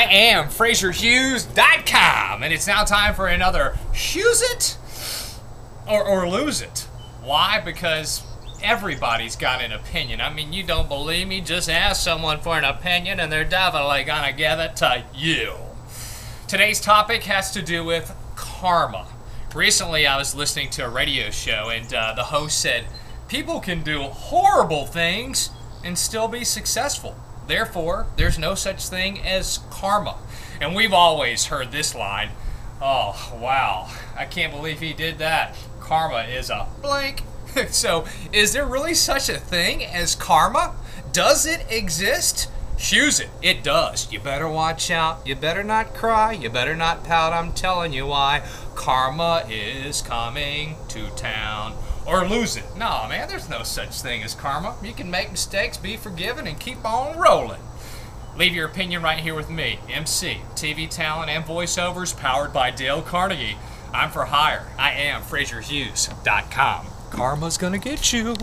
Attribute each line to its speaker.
Speaker 1: I am FrazierHughes.com, and it's now time for another Hughes It or, or Lose It. Why? Because everybody's got an opinion. I mean, you don't believe me? Just ask someone for an opinion, and they're definitely gonna give it to you. Today's topic has to do with karma. Recently, I was listening to a radio show, and uh, the host said, People can do horrible things and still be successful. Therefore, there's no such thing as karma. And we've always heard this line Oh, wow, I can't believe he did that. Karma is a blank. so, is there really such a thing as karma? Does it exist? Hughes it. It does. You better watch out. You better not cry. You better not pout. I'm telling you why. Karma is coming to town. Or lose it. No, man, there's no such thing as karma. You can make mistakes, be forgiven, and keep on rolling. Leave your opinion right here with me, MC, TV talent and voiceovers powered by Dale Carnegie. I'm for hire. I am FrazierHughes.com. Karma's gonna get you.